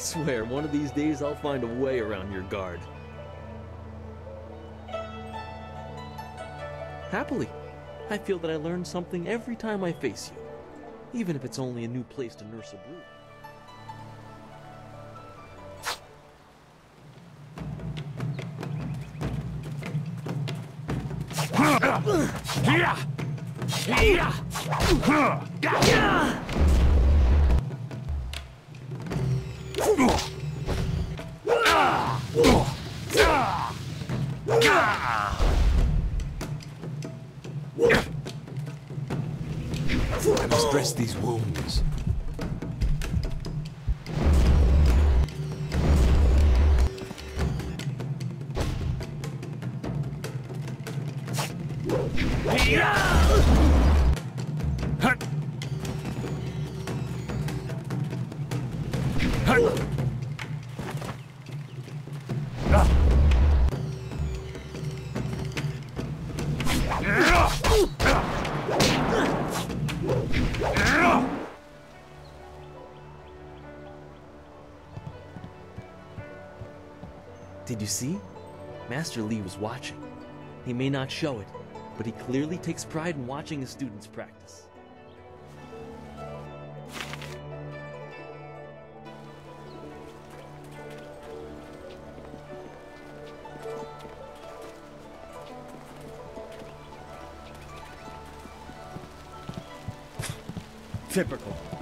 swear, one of these days I'll find a way around your guard. Happily, I feel that I learn something every time I face you, even if it's only a new place to nurse a brood. I must dress these wounds. Did you see? Master Li was watching. He may not show it, but he clearly takes pride in watching his students practice. Typical.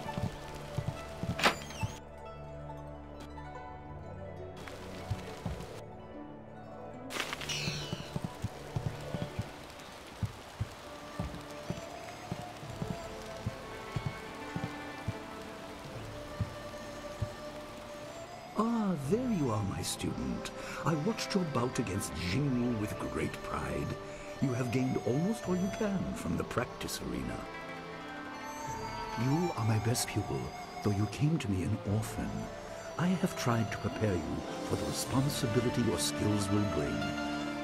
Ah, there you are, my student. I watched your bout against Jingwu with great pride. You have gained almost all you can from the practice arena. You are my best pupil, though you came to me an orphan. I have tried to prepare you for the responsibility your skills will bring.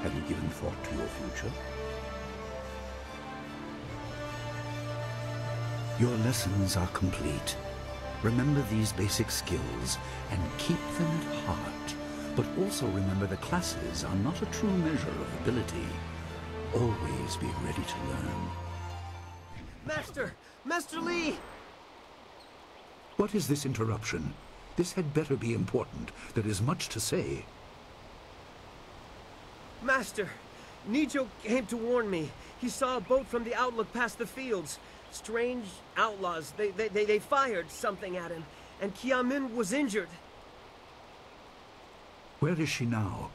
Have you given thought to your future? Your lessons are complete. Remember these basic skills and keep them at heart. But also remember the classes are not a true measure of ability. Always be ready to learn. Master! Master Li! What is this interruption? This had better be important. There is much to say. Master! Nijo came to warn me. He saw a boat from the outlook past the fields. Strange outlaws. They, they, they, they fired something at him. And Kia Min was injured. Where is she now?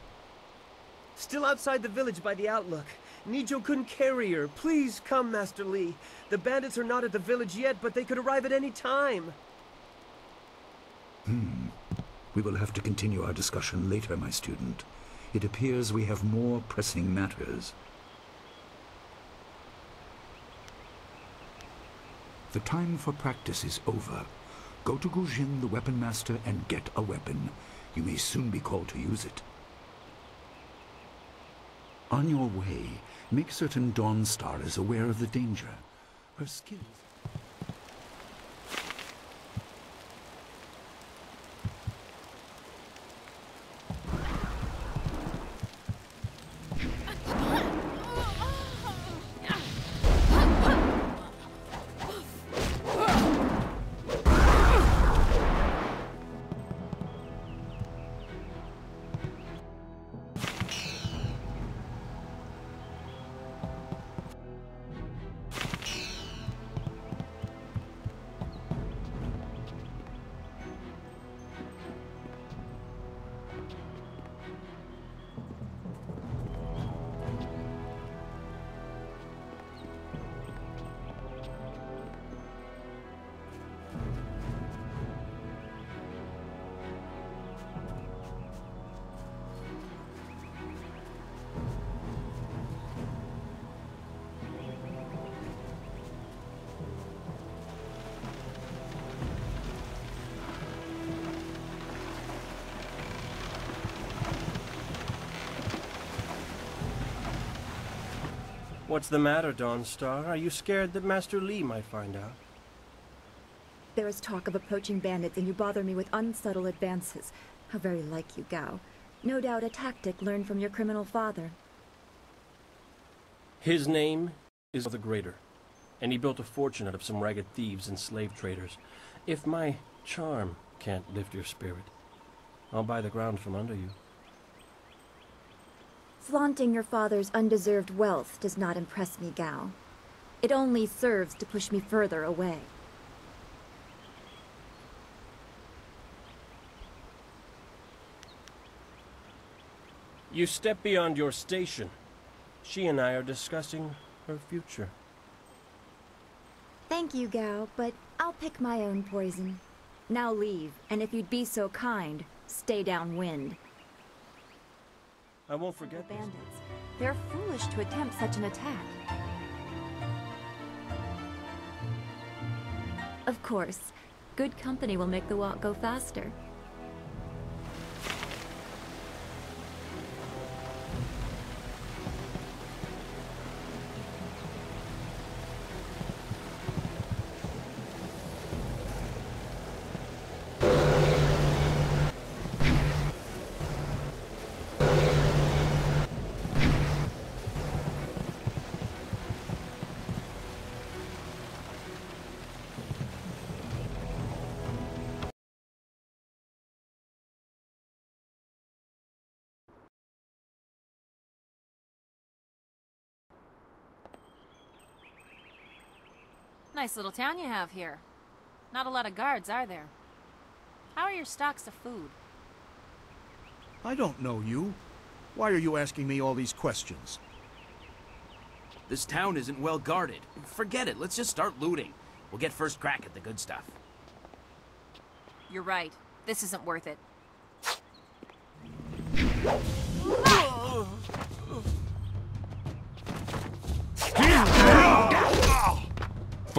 Still outside the village by the outlook. Nijo couldn't carry her. Please come, Master Li. The bandits are not at the village yet, but they could arrive at any time. Hmm. We will have to continue our discussion later, my student. It appears we have more pressing matters. The time for practice is over. Go to Gujin, the weapon master, and get a weapon. You may soon be called to use it. On your way, make certain Dawnstar is aware of the danger. Her skills... What's the matter, Dawnstar? Are you scared that Master Li might find out? There is talk of approaching bandits and you bother me with unsubtle advances. How very like you, Gao. No doubt a tactic learned from your criminal father. His name is the Greater, and he built a fortune out of some ragged thieves and slave traders. If my charm can't lift your spirit, I'll buy the ground from under you. Flaunting your father's undeserved wealth does not impress me, Gao. It only serves to push me further away. You step beyond your station. She and I are discussing her future. Thank you, Gao, but I'll pick my own poison. Now leave, and if you'd be so kind, stay downwind. I won't forget this. Bandits. They're foolish to attempt such an attack. Of course, good company will make the walk go faster. Nice little town you have here. Not a lot of guards, are there? How are your stocks of food? I don't know you. Why are you asking me all these questions? This town isn't well guarded. Forget it, let's just start looting. We'll get first crack at the good stuff. You're right. This isn't worth it.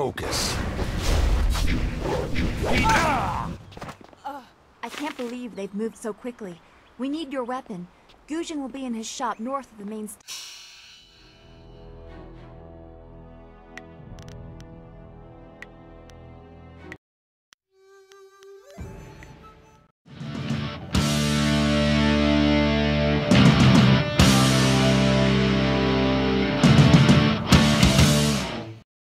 Focus. I can't believe they've moved so quickly. We need your weapon. Gujin will be in his shop north of the main...